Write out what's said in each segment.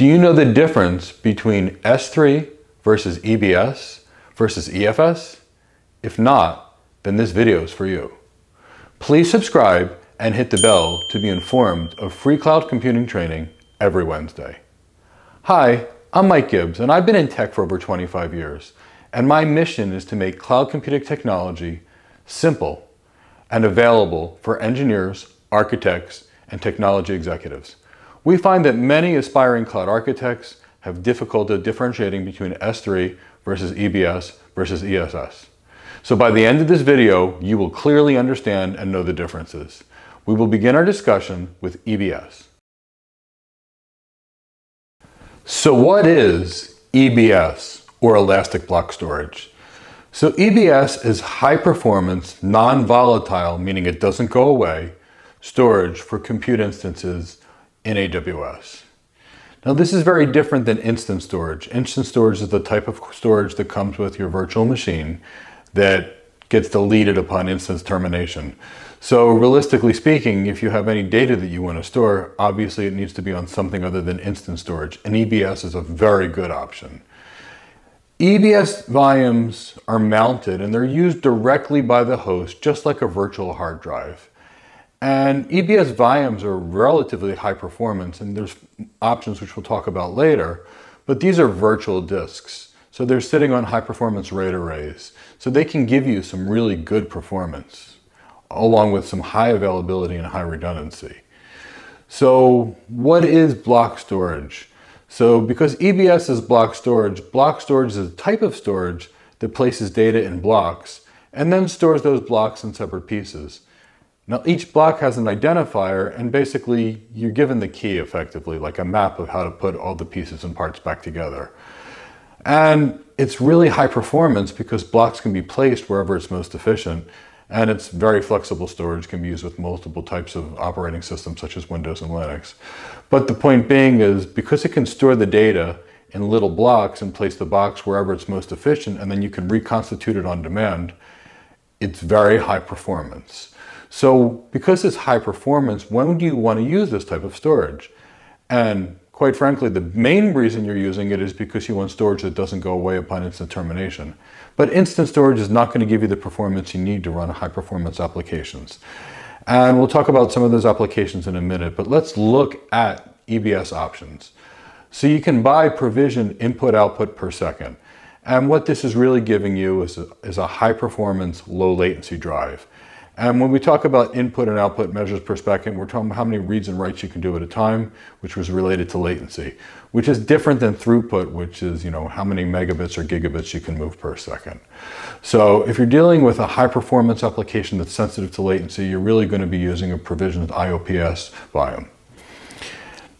Do you know the difference between S3 versus EBS versus EFS? If not, then this video is for you. Please subscribe and hit the bell to be informed of free cloud computing training every Wednesday. Hi, I'm Mike Gibbs and I've been in tech for over 25 years and my mission is to make cloud computing technology simple and available for engineers, architects, and technology executives. We find that many aspiring cloud architects have difficulty differentiating between S3 versus EBS versus EFS. So by the end of this video, you will clearly understand and know the differences. We will begin our discussion with EBS. So what is EBS or elastic block storage? So EBS is high performance, non-volatile, meaning it doesn't go away, storage for compute instances in AWS. Now this is very different than instance storage. Instance storage is the type of storage that comes with your virtual machine that gets deleted upon instance termination. So realistically speaking, if you have any data that you want to store, obviously it needs to be on something other than instance storage, and EBS is a very good option. EBS volumes are mounted and they're used directly by the host, just like a virtual hard drive. And EBS volumes are relatively high performance, and there's options which we'll talk about later, but these are virtual disks. So they're sitting on high performance RAID arrays. So they can give you some really good performance, along with some high availability and high redundancy. So what is block storage? So because EBS is block storage, block storage is a type of storage that places data in blocks and then stores those blocks in separate pieces. Now each block has an identifier and basically you're given the key effectively, like a map of how to put all the pieces and parts back together. And it's really high performance because blocks can be placed wherever it's most efficient and it's very flexible storage, can be used with multiple types of operating systems such as Windows and Linux. But the point being is because it can store the data in little blocks and place the box wherever it's most efficient and then you can reconstitute it on demand, it's very high performance. So because it's high performance, when do you want to use this type of storage? And quite frankly, the main reason you're using it is because you want storage that doesn't go away upon instance termination. But instance storage is not going to give you the performance you need to run high performance applications. And we'll talk about some of those applications in a minute, but let's look at EBS options. So you can buy provision input output per second. And what this is really giving you is a, is a high performance, low latency drive. And when we talk about input and output measures per second, we're talking about how many reads and writes you can do at a time, which was related to latency, which is different than throughput, which is, you know, how many megabits or gigabits you can move per second. So if you're dealing with a high performance application that's sensitive to latency, you're really going to be using a provisioned IOPS volume.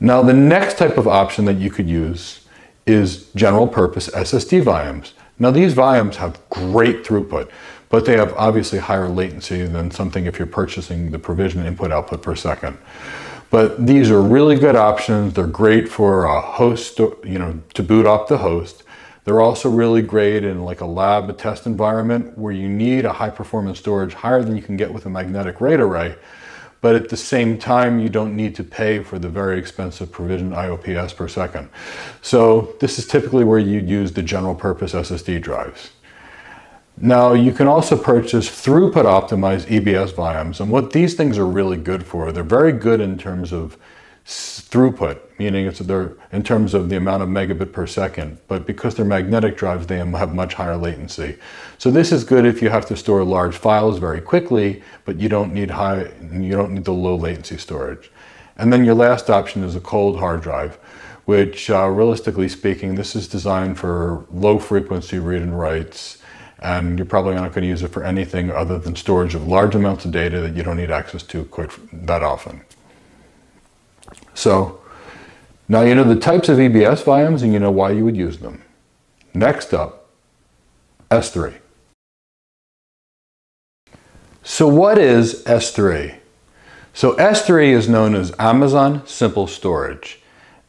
Now the next type of option that you could use is general purpose SSD volumes. Now these volumes have great throughput but they have obviously higher latency than something if you're purchasing the provision input output per second. But these are really good options. They're great for a host, you know, to boot up the host. They're also really great in like a lab a test environment where you need a high performance storage higher than you can get with a magnetic RAID array. But at the same time, you don't need to pay for the very expensive provision IOPS per second. So this is typically where you'd use the general purpose SSD drives. Now you can also purchase throughput optimized EBS volumes and what these things are really good for, they're very good in terms of throughput, meaning it's they're in terms of the amount of megabit per second, but because they're magnetic drives, they have much higher latency. So this is good if you have to store large files very quickly, but you don't need high, you don't need the low latency storage. And then your last option is a cold hard drive, which uh, realistically speaking, this is designed for low frequency read and writes, and you're probably not going to use it for anything other than storage of large amounts of data that you don't need access to quite that often. So now you know the types of EBS volumes and you know why you would use them. Next up, S3. So what is S3? So S3 is known as Amazon Simple Storage,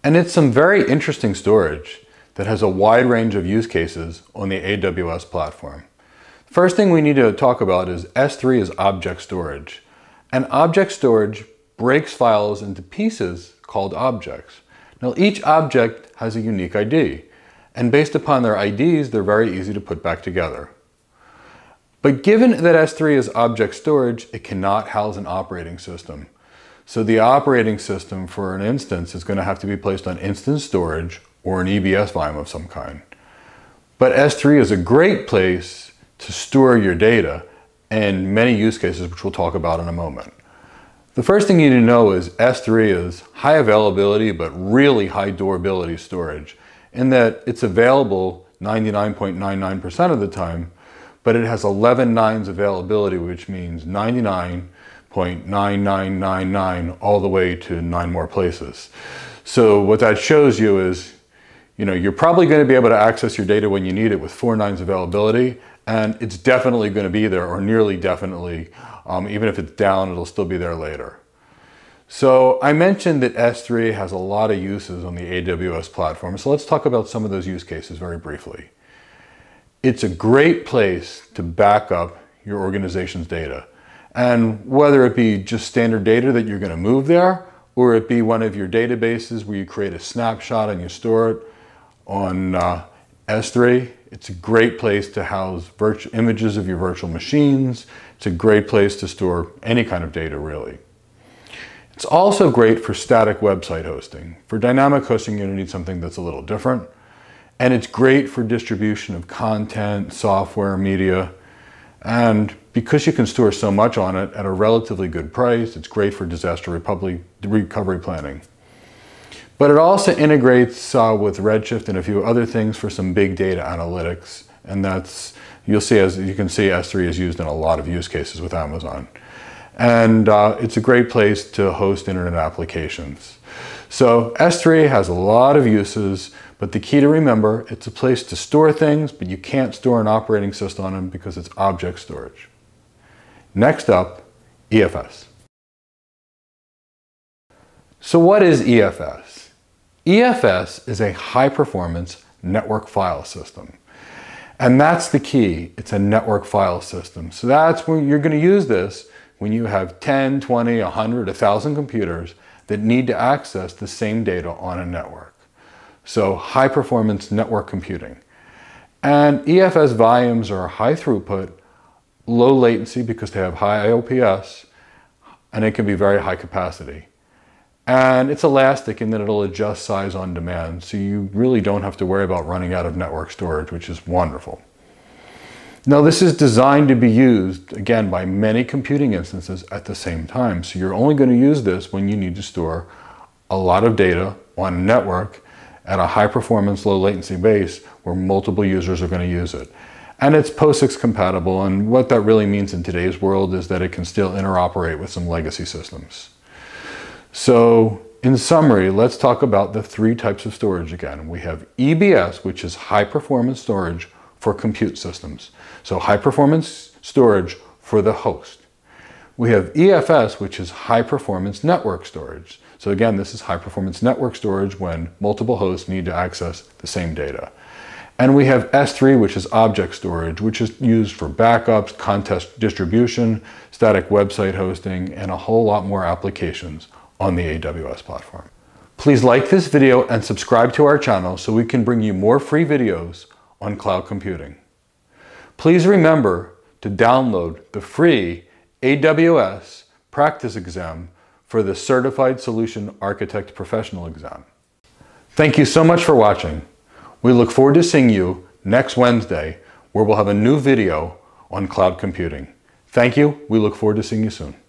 and it's some very interesting storage that has a wide range of use cases on the AWS platform. First thing we need to talk about is S3 is object storage. And object storage breaks files into pieces called objects. Now each object has a unique ID, and based upon their IDs, they're very easy to put back together. But given that S3 is object storage, it cannot house an operating system. So the operating system for an instance is going to have to be placed on instance storage or an EBS volume of some kind. But S3 is a great place to store your data and many use cases, which we'll talk about in a moment. The first thing you need to know is S3 is high availability, but really high durability storage in that it's available 99.99% of the time, but it has 11 nines availability, which means 99.9999 all the way to nine more places. So what that shows you is, you know, you're probably going to be able to access your data when you need it with four nines availability, and it's definitely going to be there, or nearly definitely. Um, even if it's down, it'll still be there later. So I mentioned that S3 has a lot of uses on the AWS platform. So let's talk about some of those use cases very briefly. It's a great place to back up your organization's data. And whether it be just standard data that you're going to move there, or it be one of your databases where you create a snapshot and you store it on uh, S3, it's a great place to house virtual images of your virtual machines. It's a great place to store any kind of data, really. It's also great for static website hosting. For dynamic hosting, you need something that's a little different. And it's great for distribution of content, software, media. And because you can store so much on it at a relatively good price, it's great for disaster recovery planning. But it also integrates uh, with Redshift and a few other things for some big data analytics. And that's, you'll see, as you can see, S3 is used in a lot of use cases with Amazon. And uh, it's a great place to host internet applications. So S3 has a lot of uses, but the key to remember, it's a place to store things, but you can't store an operating system on them because it's object storage. Next up, EFS. So what is EFS? EFS is a high performance network file system. And that's the key. It's a network file system. So that's when you're going to use this when you have 10, 20, 100, 1,000 computers that need to access the same data on a network. So high performance network computing. And EFS volumes are high throughput, low latency because they have high IOPS, and it can be very high capacity. And it's elastic in that it'll adjust size on demand. So you really don't have to worry about running out of network storage, which is wonderful. Now this is designed to be used, again, by many computing instances at the same time. So you're only going to use this when you need to store a lot of data on a network at a high performance, low latency base where multiple users are going to use it. And it's POSIX compatible. And what that really means in today's world is that it can still interoperate with some legacy systems. So in summary, let's talk about the three types of storage again. We have EBS, which is high performance storage for compute systems. So high performance storage for the host. We have EFS, which is high performance network storage. So again, this is high performance network storage when multiple hosts need to access the same data. And we have S3, which is object storage, which is used for backups, context distribution, static website hosting, and a whole lot more applications on the AWS platform. Please like this video and subscribe to our channel so we can bring you more free videos on cloud computing. Please remember to download the free AWS practice exam for the Certified Solution Architect Professional exam. Thank you so much for watching. We look forward to seeing you next Wednesday where we'll have a new video on cloud computing. Thank you. We look forward to seeing you soon.